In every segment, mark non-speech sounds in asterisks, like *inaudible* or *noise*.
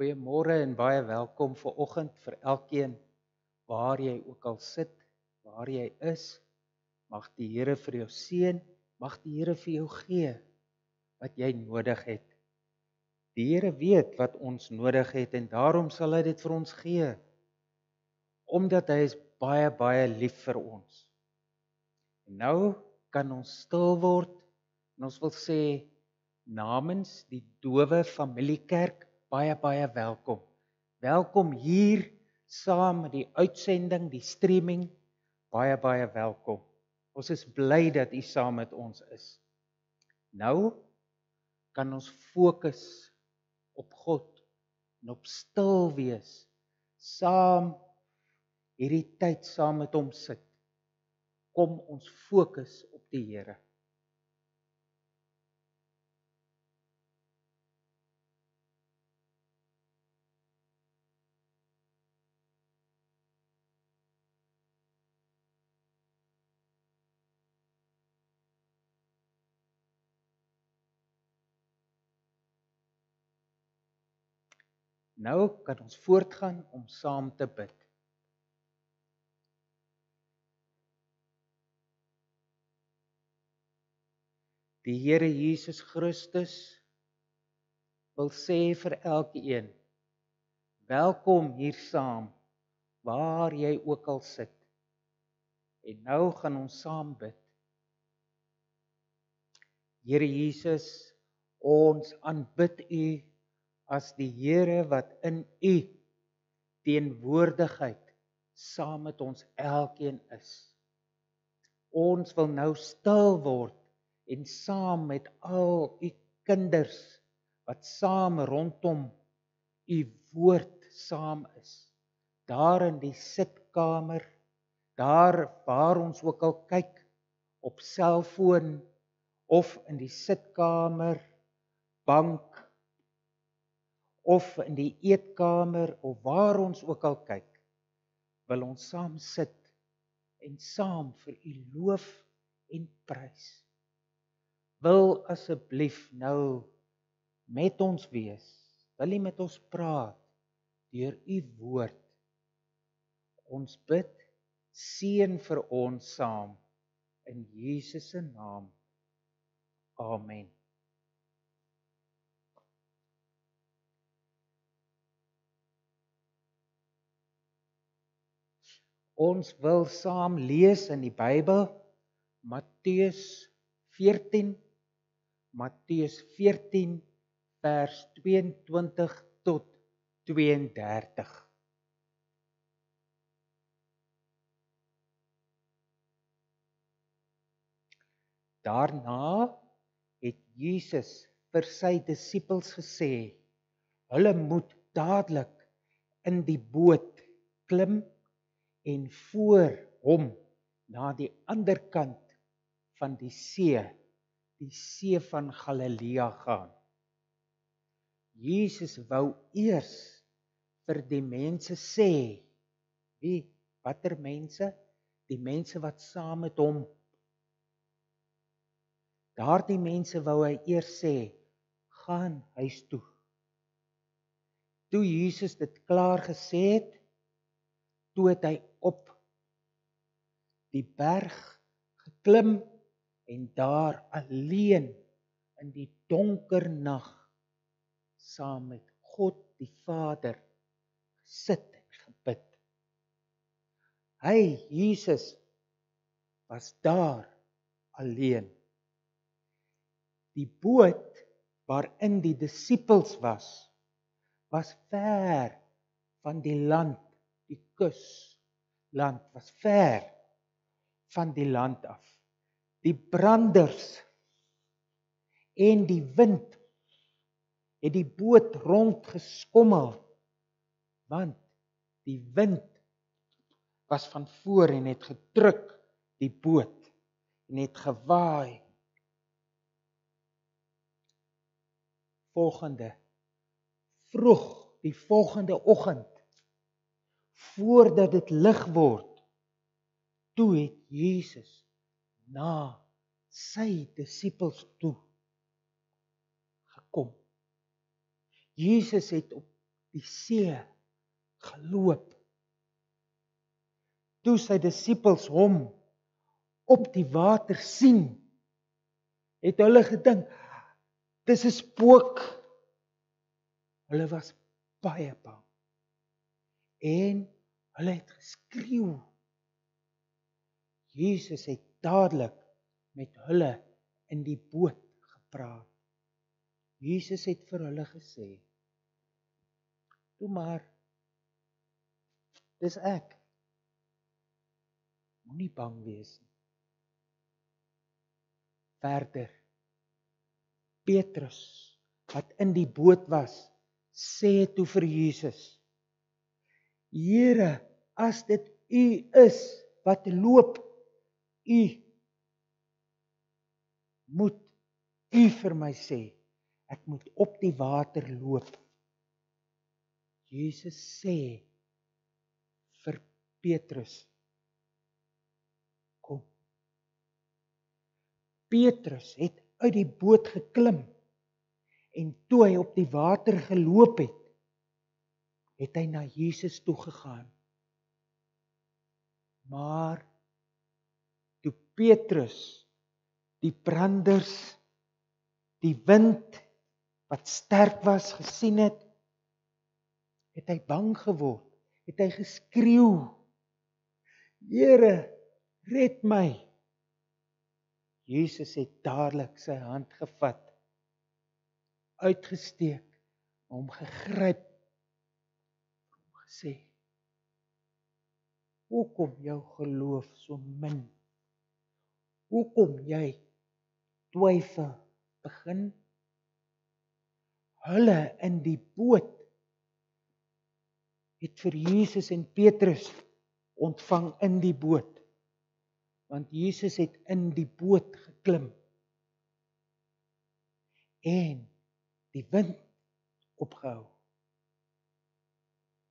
Goeiemôre en baie welkom vir oggend vir elkeen waar jy ook al sit, waar jy is. Mag die Here vir jou seën, mag die Here vir jou gee wat jy nodig het. Die Here weet wat ons nodig het en daarom sal hy dit vir ons gee. Omdat hy is baie baie lief vir ons. En nou kan ons stil word en ons wil sê namens die dowe familiekerk baie baie welkom. Welkom hier saam met die uitsending, die streaming. Baie baie welkom. Ons is bly dat u saam met ons is. Nou kan ons fokus op God en op stil wees saam hierdie tyd saam met hom sit. Kom ons fokus op die Here. Nou kan ons voortgaan om saam te bid. Die Here Jesus Christus wil sê vir elkeen: Welkom hier saam waar jy ook al sit. En nou gaan ons saam bid. Here Jesus, ons aanbid U as die Here wat in u teenwoordigheid saam met ons elkeen is. Ons wil nou stil word en saam met al u kinders wat saam rondom u woord saam is. Daar in die sitkamer, daar waar ons ook al kyk op selfoon of in die sitkamer, bank of in die eetkamer of waar ons ook al kyk, wil ons saam sit en saam vir U loof en prys. Wil asseblief nou met ons wees. Wil U met ons praat deur U woord. Ons bid seën vir ons saam in Jesus se naam. Amen. Ons wil saam lees in die Bybel Matteus 14 Matteus 14 vers 22 tot 32 Daarna het Jesus vir sy disippels gesê: "Hulle moet dadelik in die boot klim en voor hom na die ander kant van die see, die see van Galilea gaan. Jesus wou eers vir die mense sê, wie watter mense? Die mense wat saam met hom Daardie mense wou hy eers sê, gaan huis toe. Toe Jesus dit klaar gesê het, toe het hy op die berg geklim en daar alleen in die donker nag saam met God die Vader sit en gebid. Hy Jesus was daar alleen. Die boot waarin die disippels was was ver van die land, die kus land was ver van die land af. Die branders en die wind het die boot rond geskommel want die wind was van voor en het gedruk die boot en het gewaai. Volgende vroeg die volgende oggend voordat dit lig word toe het Jesus na sy disippels toe gekom. Jesus het op die see geloop. Toe sy disippels hom op die water sien, het hulle gedink dis 'n spook. Hulle was baie bang. En hulle het geskreeu. Jesus het dadelik met hulle in die boot gepraat. Jesus het vir hulle gesê: "Toe maar dis ek. Moenie bang wees nie." Verder Petrus wat in die boot was, sê toe vir Jesus: "Here, as dit U is wat loop, U moet U vir my sê ek moet op die water loop." Jesus sê vir Petrus: "Kom." Petrus het uit die boot geklim en toe hy op die water geloop het, het hy na Jesus toe gegaan. Maar toe Petrus die branders die wind wat sterk was gesien het, het hy bang geword, het hy geskreeu: Here, red my! Jesus het dadelik sy hand gevat, uitgesteek, hom gegryp, gesê: "Hoekom jou geloof so min? Hoekom jy twyfel begin?" Hulle in die boot het vir Jesus en Petrus ontvang in die boot want Jesus het in die boot geklim en die wind opgehou.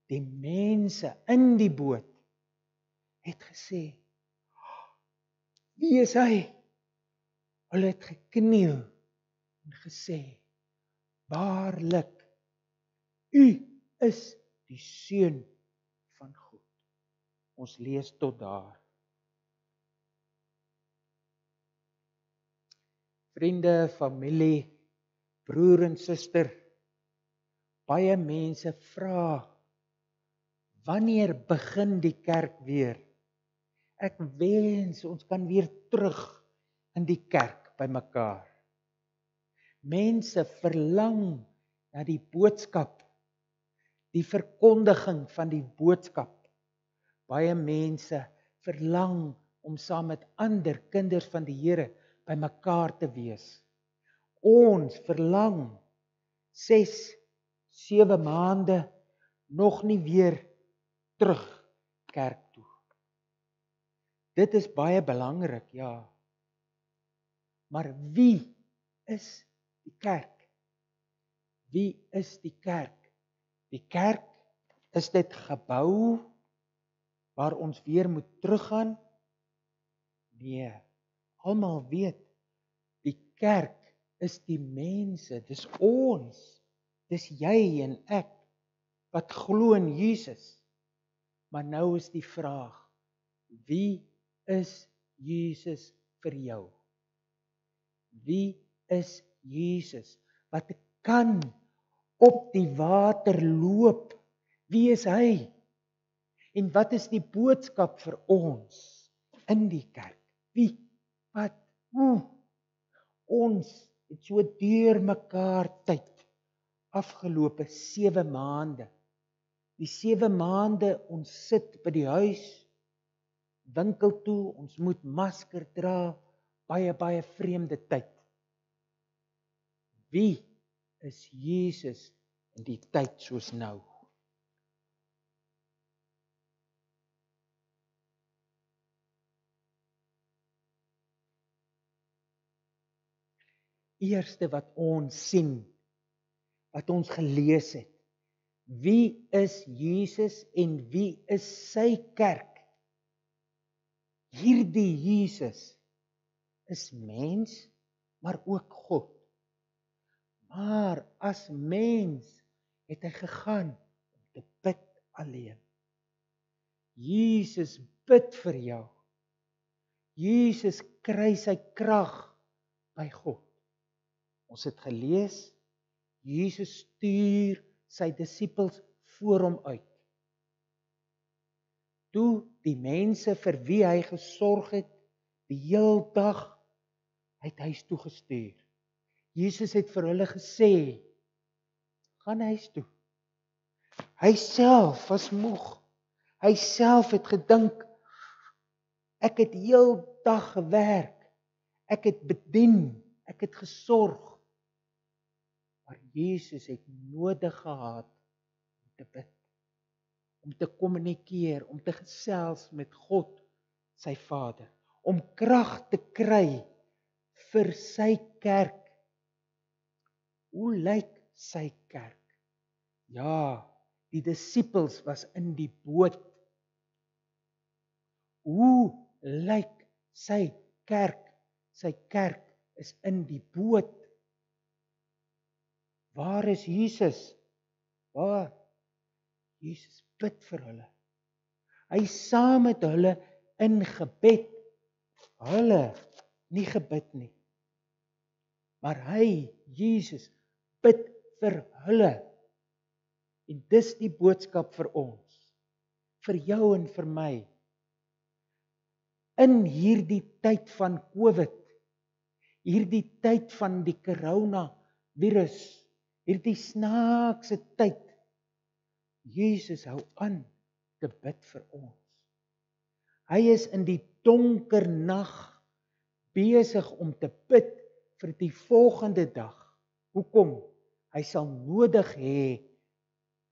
Die mense in die boot het gesê: "Wie is hy?" Hulle het gekniel en gesê: "Waarlik, U is die seun van God." Ons lees tot daar. vriende, familie, broer en suster. Baie mense vra wanneer begin die kerk weer? Ek wens ons kan weer terug in die kerk by mekaar. Mense verlang na die boodskap, die verkondiging van die boodskap. Baie mense verlang om saam met ander kinders van die Here by mekaar te wees. Ons verlang 6 7 maande nog nie weer terug kerk toe. Dit is baie belangrik, ja. Maar wie is die kerk? Wie is die kerk? Die kerk is dit gebou waar ons weer moet teruggaan? Nee, almal weet die kerk is die mense, dis ons. Dis jy en ek wat glo in Jesus. Maar nou is die vraag: Wie is Jesus vir jou? Wie is Jesus wat kan op die water loop? Wie is hy? En wat is die boodskap vir ons in die kerk? Wie wat oe, ons het so deur mekaar tyd afgelope 7 maande. Die 7 maande ons sit by die huis winkel toe, ons moet masker dra, baie baie vreemde tyd. Wie is Jesus in die tyd soos nou? eerste wat ons sien wat ons gelees het. Wie is Jesus en wie is sy kerk? Hierdie Jesus is mens, maar ook God. Maar as mens het hy gegaan alleen. Jesus bid vir jou. Jesus kry sy krag by God. Ons het gelees Jesus stuur sy disippels voor hom uit. Toe die mense vir wie hy gesorg het, die heel dag het hy toe gestuur. Jesus het vir hulle gesê: "Gaan huis toe." Hy self was moeg. Hy self het gedink ek het heel dag gewerk. Ek het bedien, ek het gesorg. Maar Jesus het nodig gehad om te bid, om te kommunikeer, om te gesels met God, sy Vader, om krag te kry vir sy kerk. Hoe lyk sy kerk? Ja, die disippels was in die boot. Hoe lyk sy kerk? Sy kerk is in die boot. Waar is Jesus? Waar? Jesus bid vir hulle. Hy saam met hulle in gebed. Hulle nie gebid nie. Maar hy, Jesus, bid vir hulle. En dis die boodskap vir ons. Vir jou en vir my. In hierdie tyd van Covid, hierdie tyd van die corona virus, hierdie snaakse tyd, Jesus hou aan te bid vir ons. Hy is in die donker nag besig om te bid vir die volgende dag. Hoekom? Hy sal nodig hê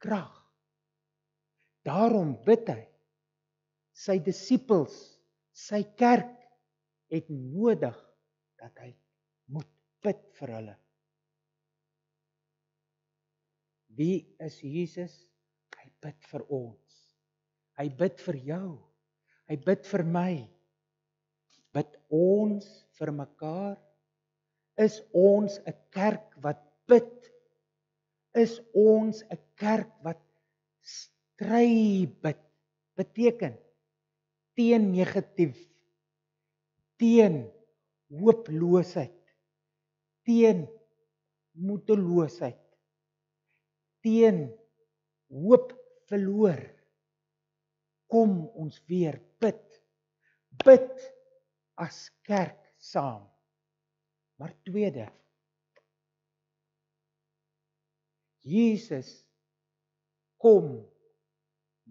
krag. Daarom bid hy. Sy disippels, sy kerk het nodig dat hy moet bid vir hulle. Wie is Jesus? Hy bid vir ons. Hy bid vir jou. Hy bid vir my. Bid ons vir mekaar? Is ons 'n kerk wat bid? Is ons 'n kerk wat stry bid? Beteken teen negatief, teen hooploosheid, teen moedeloosheid, teen hoop verloor. Kom ons weer bid. Bid as kerk saam. Maar tweede Jesus kom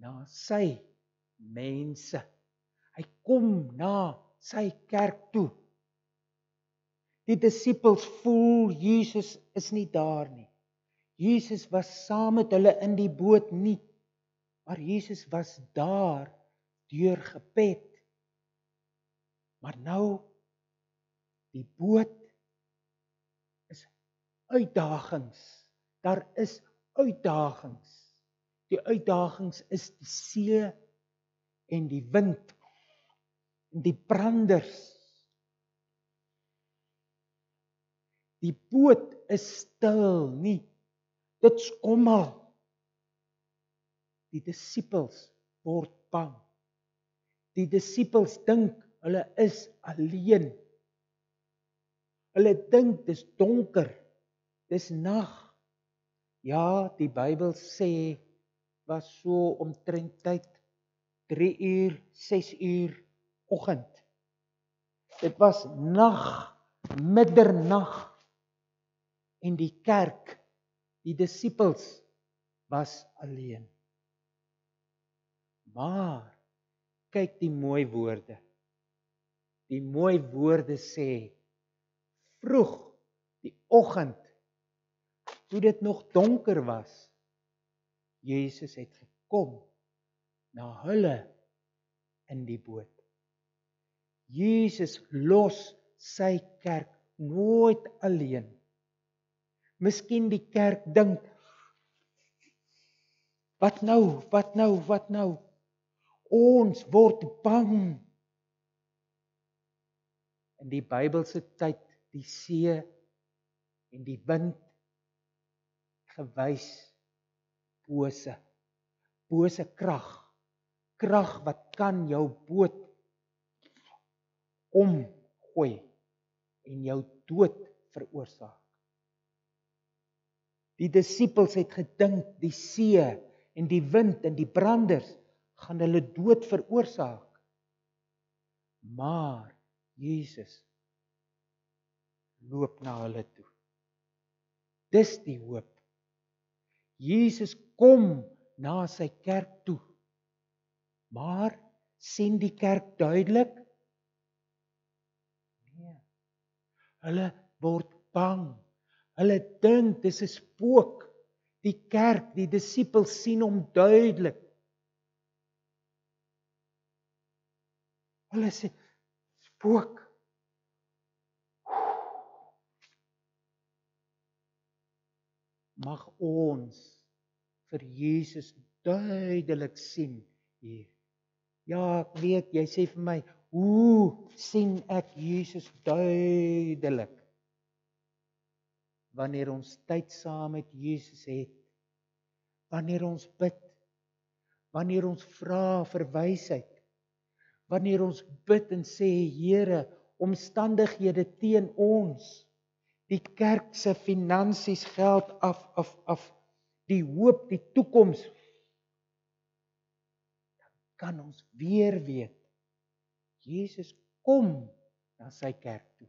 na sy mense. Hy kom na sy kerk toe. Die disippels voel Jesus is nie daar nie. Jesus was saam met hulle in die boot nie. Maar Jesus was daar deur gebed. Maar nou die boot is uitdagings daar is uitdagings. Die uitdagings is die see en die wind en die branders. Die boot is stil nie. Dit skommel. Die disippels word bang. Die disippels dink hulle is alleen. Hulle dink dis donker. Dis nag. Ja, die Bybel sê was so omtrent tyd 3 uur, 6 uur oggend. Dit was nag, middernag. En die kerk, die disippels was alleen. Maar kyk die mooi woorde. Die mooi woorde sê vroeg die oggend toe dit nog donker was. Jesus het gekom na hulle in die boot. Jesus los sy kerk nooit alleen. Miskien die kerk dink Wat nou? Wat nou? Wat nou? Ons word bang. In die Bybelse tyd, die see en die wind gewys bose bose krag. Krag wat kan jou boot omgooi en jou dood veroorsaak. Die disippels het gedink die see en die wind en die branders gaan hulle dood veroorsaak. Maar Jesus loop na hulle toe. Dis die hoop. Jesus kom na sy kerk toe. Maar sien die kerk duidelik? Nee. Hulle word bang. Hulle dink dis 'n spook. Die kerk, die disippels sien hom duidelik. Hulle sê spook. Mag ons vir Jesus duidelik sien hier. Ja, ek weet jy sê vir my, hoe sien ek Jesus duidelik? Wanneer ons tyd saam met Jesus het. Wanneer ons bid. Wanneer ons vra vir wysheid. Wanneer ons bid en sê Here, omstandighede teen ons. Die kerk se finansies geld af af af die hoop, die toekoms kan ons weer weet Jesus kom na sy kerk toe.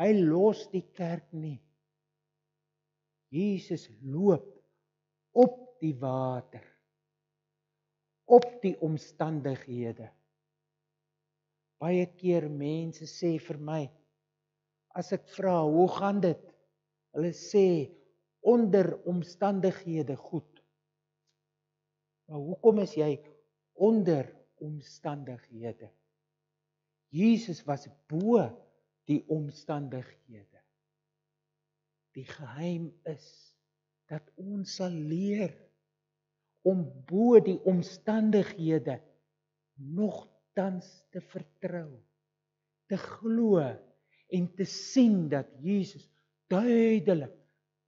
Hy los die kerk nie. Jesus loop op die water. Op die omstandighede. Baie keer mense sê vir my as ek vra, "Hoe gaan dit?" Hulle sê onder omstandighede goed. Maar hoekom is jy onder omstandighede? Jesus was bo die omstandighede. Die geheim is dat ons sal leer om bo die omstandighede nogtans te vertrou, te glo en te sien dat Jesus duidelik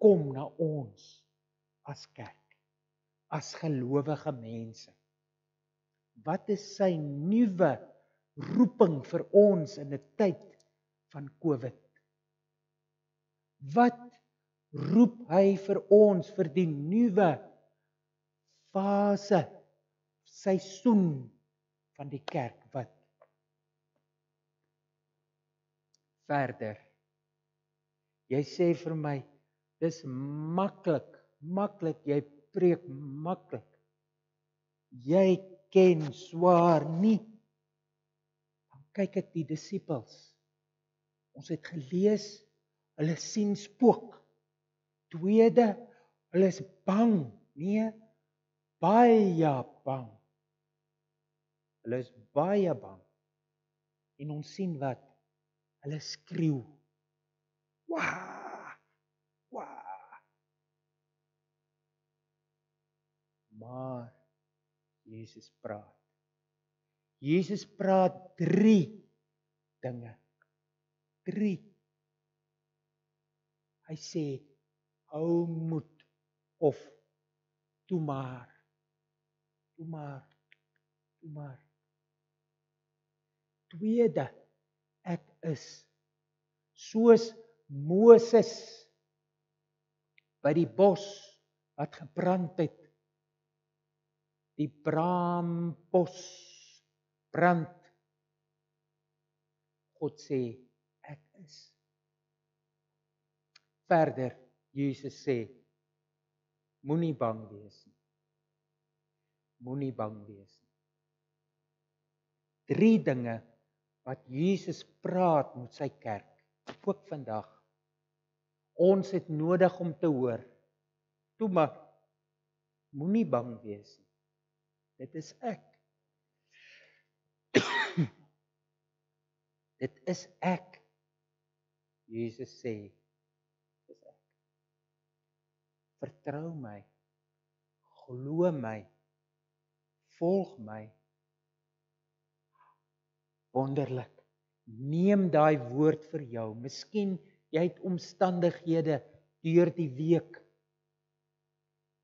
kom na ons as kerk as gelowige mense. Wat is sy nuwe roeping vir ons in 'n tyd van Covid? Wat roep hy vir ons vir die nuwe fase seisoen van die kerk wat verder jy sê vir my dis maklik maklik jy preek maklik. Jy ken swaar nie. Dan kyk ek die disippels. Ons het gelees hulle sien spook. Tweede, hulle is bang. Nee, baie bang. Hulle is baie bang. En ons sien wat hulle skreeu. Wow! Maar Jesus praat. Jesus praat 3 dinge. 3. Hy sê hou moed of toe maar. Toe maar. Toe maar. Tweede ek is soos Moses by die bos wat gebrand het die braampos brand God sê ek is verder Jesus sê moenie bang wees nie. Moenie bang wees nie. Drie dinge wat Jesus praat met sy kerk ook vandag. Ons het nodig om te hoor. Toe maar moenie bang wees nie. Dit is ek. *coughs* Dit is ek. Jesus sê, dis ek. Vertrou my. Glo my. Volg my. Wonderlik. Neem daai woord vir jou. Miskien jy het omstandighede deur die week.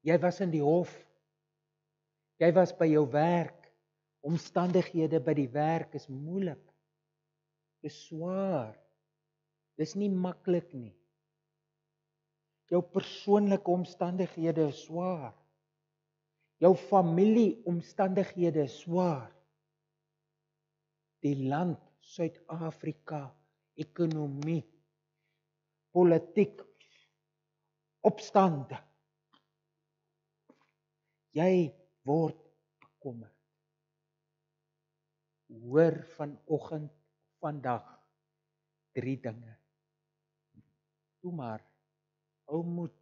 Jy was in die hof Jy was by jou werk. Omstandighede by die werk is moeilik. Dis swaar. Dis nie maklik nie. Jou persoonlike omstandighede is swaar. Jou familie omstandighede is swaar. Die land Suid-Afrika ekonomie politiek opstande jy word bekommerd hoor vanoggend vandag drie dinge toe maar hou moed.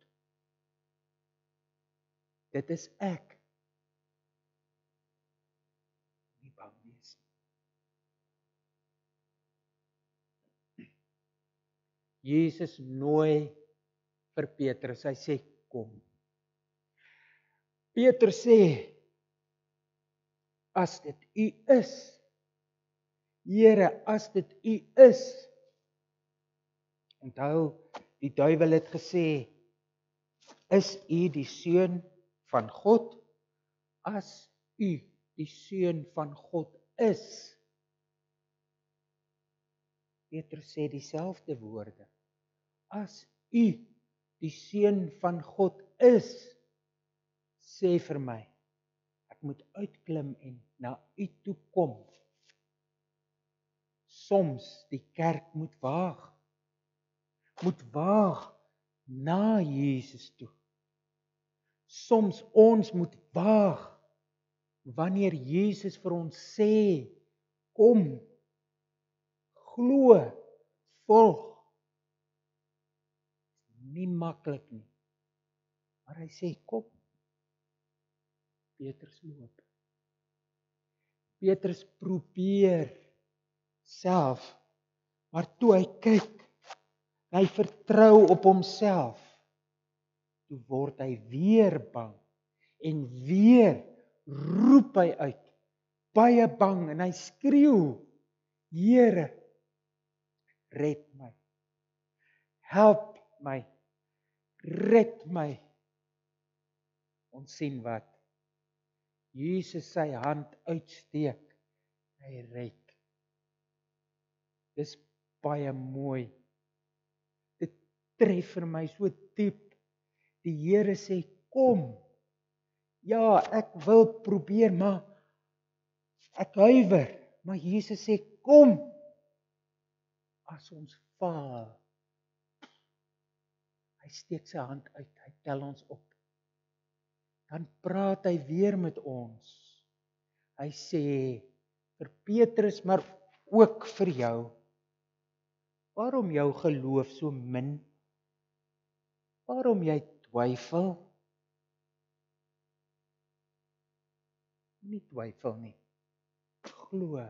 Dit is ek. Nie bang wees Jesus nooi vir Petrus. Hy sê kom. Petrus sê as dit u is Here, as dit U is. Onthou, die duiwel het gesê, is U die seun van God? As U die seun van God is. Petrus sê dieselfde woorde. As U die seun van God is, sê vir my, ek moet uitklim en na U toe kom soms die kerk moet waag. Moet waag na Jesus toe. Soms ons moet waag wanneer Jesus vir ons sê kom glo volg nie maklik nie maar hy sê kom Petrus loop Petrus probeer self. Maar toe hy kyk, hy vertrou op homself. Toe word hy weer bang en weer roep hy uit, baie bang en hy skreeu: Here, red my. Help my. Red my. Ons sien wat Jesus sy hand uitsteek. Hy red Dis baie mooi. Tref vir my so diep. Die Here sê kom. Ja, ek wil probeer, maar ek huiwer. Maar Jesus sê kom. As ons faal. Hy steek sy hand uit. Hy tel ons op. Dan praat hy weer met ons. Hy sê vir Petrus, maar ook vir jou. Waarom jou geloof so min? Waarom jy twyfel? Nie twyfel nie. Glo.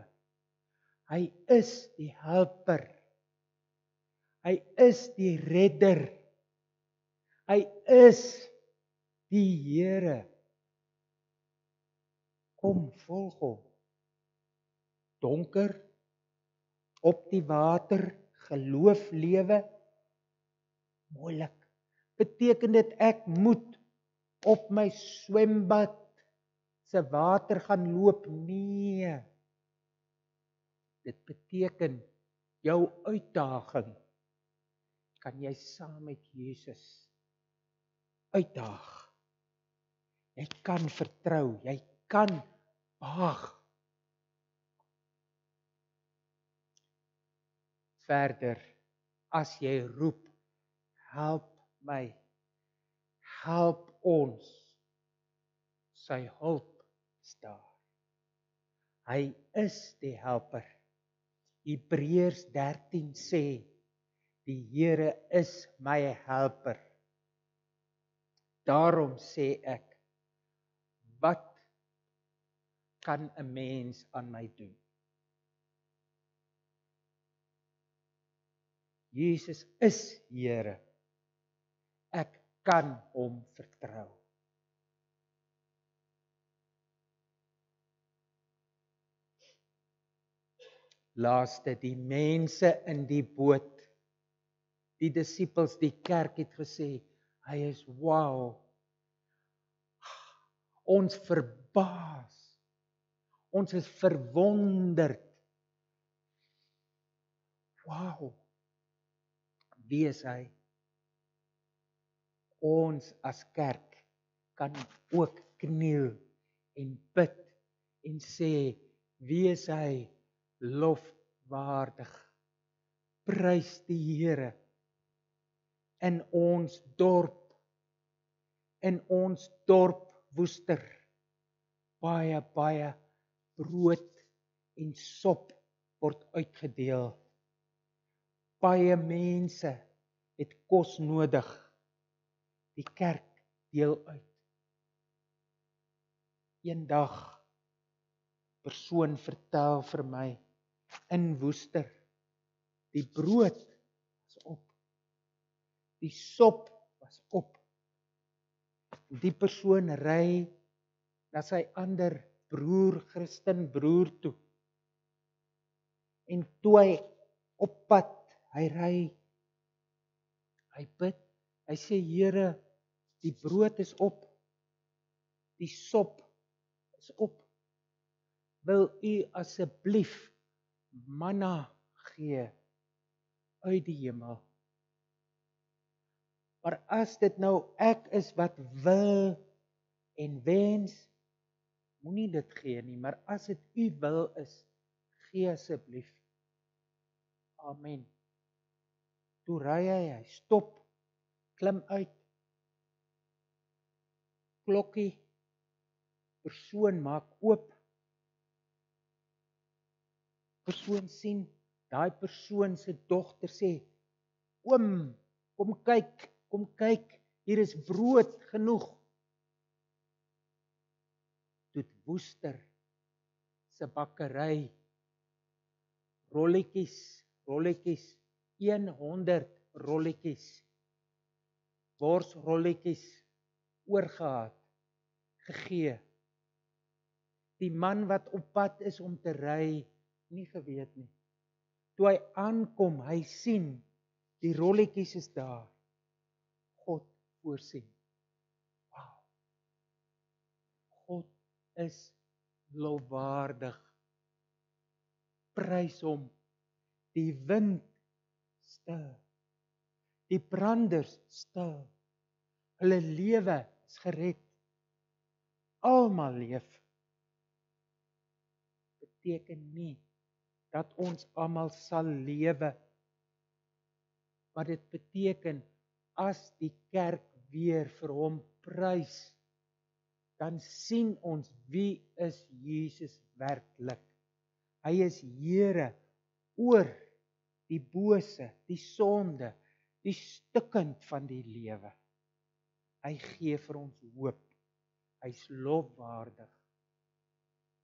Hy is die helper. Hy is die redder. Hy is die Here. Kom volg hom. Donker op die water geloof lewe moeilik. Beteken dit ek moet op my swembad se water gaan loop? Nee. Dit beteken jou uitdaging kan jy saam met Jesus uitdaag. Jy kan vertrou, jy kan waag verder as jy roep help my help ons sy hulp is daar hy is die helper. Hebreërs 13 sê die Here is my helper. Daarom sê ek wat kan 'n mens aan my doen? Jesus is Here. Kan hom vertrou. Laaste die mense in die boot. Die disippels, die kerk het gesê, hy is wow. ons verbaas. Ons is verwonderd. Wow. Wie is hy? Ons as kerk kan ook kniel en bid en sê wie is hy lofwaardig. Prys die Here in ons dorp in ons dorp Woester baie baie brood en sop word uitgedeel. Baie mense het kos nodig. Die kerk deel uit. Eendag persoon vertel vir my in Woester die brood was op. Die sop was op die persoon ry na sy ander broer Christen broer toe. En toe hy op pad, hy ry hy bid, hy sê Here, die brood is op. Die sop is op. Wil u asseblief manna gee uit die hemel? Maar as dit nou ek is wat wil en wens, moenie dit gee nie, maar as dit u wil is, gee asseblief. Amen. Toe ry hy, hy stop, klim uit. Klokkie. Persoon maak oop. Persoon sien, daai persoon se dogter sê: "Oom, kom kyk, Kom kyk, hier is brood genoeg. Dit woester se bakkery. Rolletjies, rolletjies, 100 rolletjies. Wors rolletjies oorgehad gegee. Die man wat op pad is om te ry, nie geweet nie. Toe hy aankom, hy sien die rolletjies is daar voorsien. Wow. God is lofwaardig. Prys hom. Die wind stil. Die branders stil. Hulle lewe is gered. Almal leef. Beteken nie dat ons almal sal lewe. Maar dit beteken as die kerk weer vir hom prys dan sien ons wie is Jesus werklik. Hy is Here oor die bose, die sonde, die stukkend van die lewe. Hy gee vir ons hoop. Hy's lofwaardig.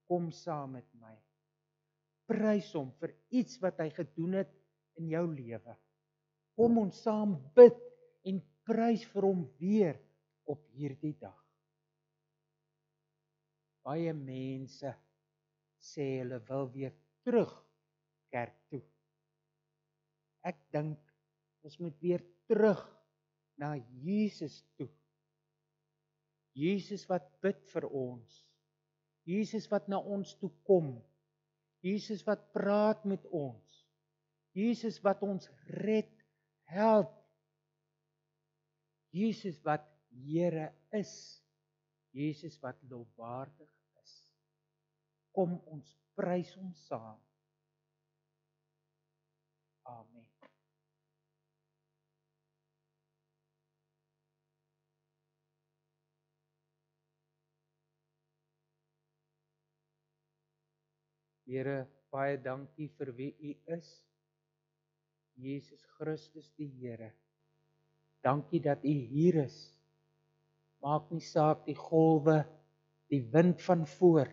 Kom saam met my. Prys hom vir iets wat hy gedoen het in jou lewe. Kom ons saam bid en prys vir hom weer op hierdie dag. Baie mense sê hulle wil weer terug kerk toe. Ek dink ons moet weer terug na Jesus toe. Jesus wat bid vir ons. Jesus wat na ons toe kom. Jesus wat praat met ons. Jesus wat ons red, help Jesus wat Here is. Jesus wat lofwaardig is. Kom ons prys hom saam. Amen. Here, baie dankie vir wie U is. Jesus Christus die Here. Dankie dat U hier is. Maak nie saak die golwe, die wind van voor.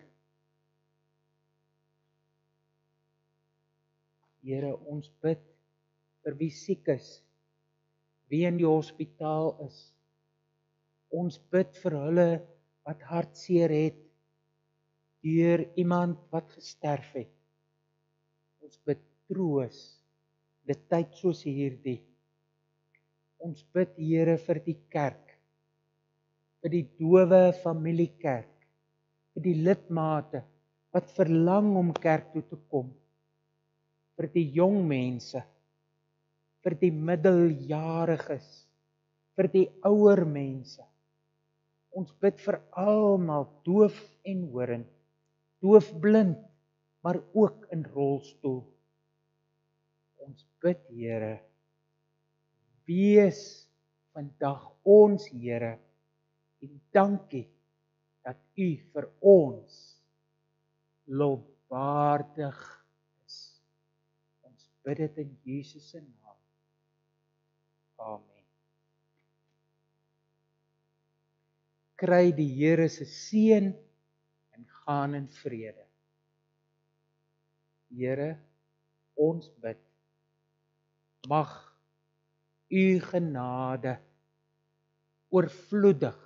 Here, ons bid vir wie siek is, wie in die hospitaal is. Ons bid vir hulle wat hartseer het deur iemand wat gesterf het. Ons bid troos dit tyd soos hierdie Ons bid Here vir die kerk. vir die dowe familiekerk. vir die lidmate wat verlang om kerk toe te kom vir die jong mense vir die middeljariges vir die ouer mense ons bid vir almal doof en horend doofblind maar ook in rolstoel ons bid Here wees vandag ons Here en dankie dat u vir ons lofwaardig is. Ons bid dit in Jesus se naam. Amen. Kry die Here se seën gaan in vrede. Here, ons bid mag u genade oorvloedig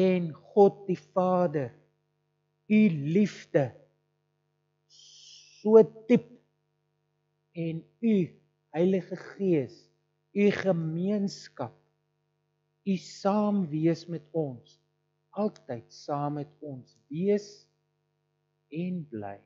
en God die Vader u liefde so diep en u Heilige Gees u gemeenskap u saam wees met ons altyd saam met ons wees en bly